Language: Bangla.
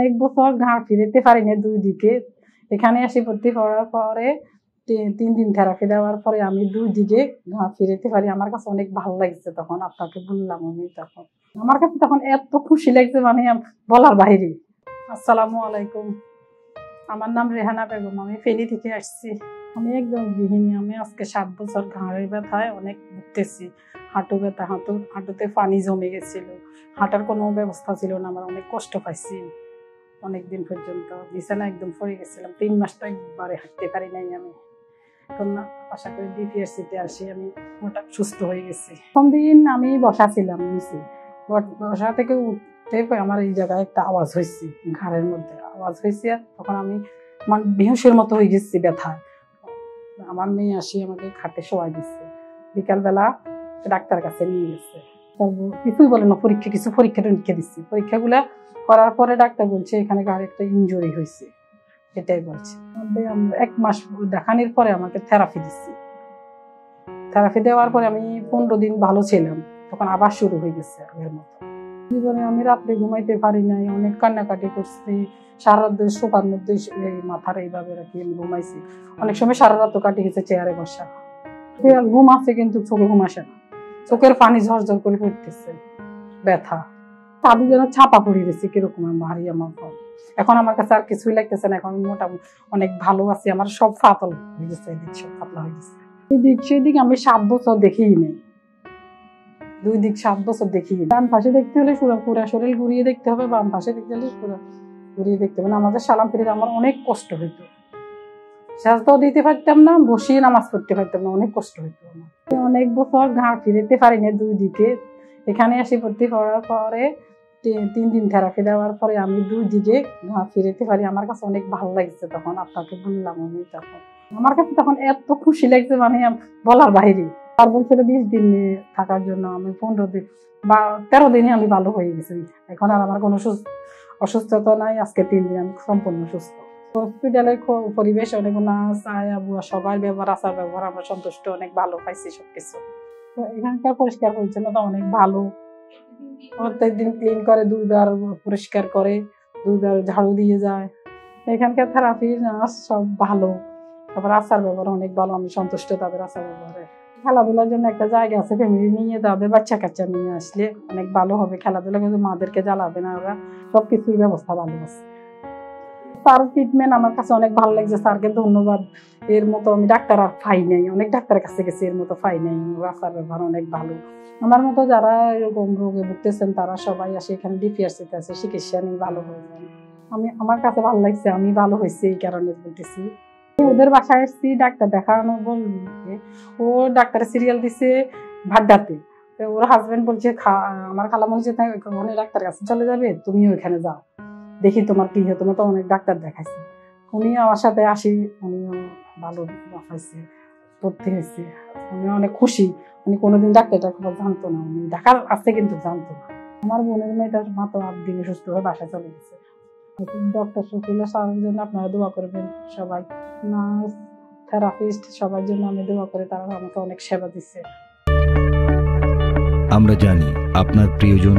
অনেক বছর ঘাড় ফিরেতে পারি না দুই দিকে। এখানে এসে ভর্তি করার পরে তিন দিন থেরাপি দেওয়ার পরে আমি দুই দিকে ঘাড় ফিরেতে পারি। আমার কাছে অনেক ভালো লাগছে তখন, আপনাকে বললাম আমি তখন। আমার কাছে তখন এত খুশি লাগছে মানে বলার বাইরে। আসসালামু আলাইকুম। আমার নাম রেহানা বেগম, আমি ফেনি থেকে আসছি। আমি একদম গৃহিণী, আমি আজকে সাত বছর ঘাড়ের ব্যথায় অনেক ভুগতেছি। হাঁটু ব্যথা, হাঁটু, হাঁটুতে পানি জমে গেছিল। হাঁটার কোনো ব্যবস্থা ছিল না, আমার অনেক কষ্ট পাইছি। অনেক দিন পর্যন্ত। বিছানা একদম পড়ে গেছিলাম। তিন মাস তো একবারে হাঁটতে পারি নাই আমি। এখন আশা করি ডিপিএসসিতে আসি। আমি মোটা সুস্থ হয়ে গেছি। প্রথম দিন আমি বসা ছিলাম নিচে বসা থেকে উঠতে আমার এই জায়গায় একটা আওয়াজ হয়েছে ঘাড়ের মধ্যে। আওয়াজ হয়েছে তখন আমি মানে বেহুশের মতো হয়ে গেছি ব্যথায় আমার মেয়ে আসি আমাকে খাটে শোয়াই দিচ্ছে বিকালবেলা ডাক্তার কাছে নিয়ে গেছে। কিছুই বলে না, পরীক্ষা, কিছু পরীক্ষা টরীক্ষা দিচ্ছি। পরীক্ষাগুলা করার পরে ডাক্তার বলছে, এখানে গাড়ি একটা ইনজুরি হয়েছে। এটাই বলছে। এক মাস দেখানোর পরে আমাকে থেরাপি দিচ্ছি। থেরাপি দেওয়ার পরে আমি পনেরো দিন ভালো ছিলাম। তখন আবার শুরু হয়ে গেছে আগের মতো। জীবনে আমি রাত্রে ঘুমাইতে পারি নাই, অনেক কান্নাকাটি করছি। সারা রাত সোফার মধ্যে মাথার এইভাবে রাখি আমি ঘুমাইছি। অনেক সময় সারা রাত কাটি গেছে, চেয়ারে বসা। ঘুম আছে কিন্তু চোখে ঘুম আসে না। চোখের পানি ঝরঝর করে পড়তেছে, ব্যথা। তাদের যেন ছাপা পড়ে গেছে, কীরকম ভারী আমার ফল। এখন আমার কাছে আর কিছুই লাগতেছে না, এখন মোটামুটি অনেক ভালো আছি, আমার সব ফাতল হয়ে গেছে, এদিক সব পাতলা হয়ে গেছে। এদিক সেদিক আমি সাত বছর দেখিই নেই। দুই দিক সাত বছর দেখি ডান পাশে দেখতে হলে পুরো শরীর ঘুরিয়ে দেখতে হবে, বাম পাশে দেখতে হলে ঘুরিয়ে দেখতে হবে। আমাদের সালাম ফিরে আমার অনেক কষ্ট হইতো। সাজদাও দিতে পারতাম না, বসিয়ে নামাজ পড়তে পারতাম না, অনেক কষ্ট হইতো। অনেক বছর ঘাড় ফিরেতে পারি না দুই দিকে। এখানে এসে ভর্তি করার পরে তিন দিন থেরাপি দেওয়ার পরে আমি দুই দিকে ঘাড় ফিরেতে পারি। আমার কাছে অনেক ভালো লাগছে তখন, আপনাকে বললাম আমি তখন। আমার কাছে তখন এত খুশি লাগছে মানে বলার বাইরে। আর বলছিল বিশ দিন থাকার জন্য আমি পনেরো দিন বা তেরো দিনে আমি ভালো হয়ে গেছি। এখন আর আমার কোনো সুস্থ, অসুস্থতা নাই। আজকে তিন দিন আমি সম্পূর্ণ সুস্থ। হসপিটালের পরিবেশ অনেক নার্স সবার ব্যবহার, আচার ব্যবহার, আমরা সন্তুষ্ট, অনেক ভালো পাইছি সবকিছু। তো এখানকার পরিষ্কার পরিচ্ছন্নতা অনেক ভালো। প্রত্যেকদিন ক্লিন করে, দুইবার পরিষ্কার করে, দুইবার ঝাড়ু দিয়ে যায়। এখানকার থেরাপি নার্স সব ভালো। তারপর আচার ব্যবহার অনেক ভালো, আমি সন্তুষ্ট তাদের আচার ব্যবহারে। খেলাধুলার জন্য একটা জায়গা আছে ফ্যামিলি নিয়ে যাবে বাচ্চা কাচ্চা নিয়ে আসলে অনেক ভালো হবে। খেলাধুলা কিন্তু মাদেরকে জ্বালাবে না ওরা সব কিছুর ব্যবস্থা ভালো আছে। তার ট্রিটমেন্ট আমার কাছে অনেক ভালো লাগছে। স্যারকে ধন্যবাদ। এর মতো আমি ডাক্তার আর পাই নাই। অনেক ডাক্তারের কাছে গেছি, এর মতো পাই নাই। রাস্তার ব্যবহার অনেক ভালো। আমার মতো যারা এরকম রোগে ভুগতেছেন, তারা সবাই আসে এখানে ডিপিআরসিতে আছে, চিকিৎসা নিয়ে ভালো হয়ে যান আমি, আমার কাছে ভালো লাগছে, আমি ভালো হয়েছি এই কারণে বলতেছি। ওদের বাসায় এসেছি, ডাক্তার দেখানো বলতে ও ডাক্তারের সিরিয়াল দিছে ভাড্ডাতে। ওর হাজবেন্ড বলছে আমার খালা মনে হচ্ছে ডাক্তার কাছে চলে যাবে তুমি ওইখানে যাও। দেখি তোমার কি হয়, তোমার তো অনেক ডাক্তার দেখাইছে। উনি আমার সাথে আসি, উনিও ভালো দেখাইছে, ভর্তি হয়েছে। উনি অনেক খুশি, উনি কোনোদিন ডাক্তারটা খবর জানতো না, উনি ঢাকার আছে কিন্তু জানতো না। আমার বোনের মেয়েটার মাত্র আট দিনে সুস্থ হয়ে বাসায় চলে গেছে। ডক্টর শফিউল্লাহ সাহেবের জন্য আপনারা দোয়া করবেন সবাই। নার্স, থেরাপিস্ট, সবার জন্য আমি দোয়া করে, তারা আমাকে অনেক সেবা দিচ্ছে। আমরা জানি আপনার প্রিয়জন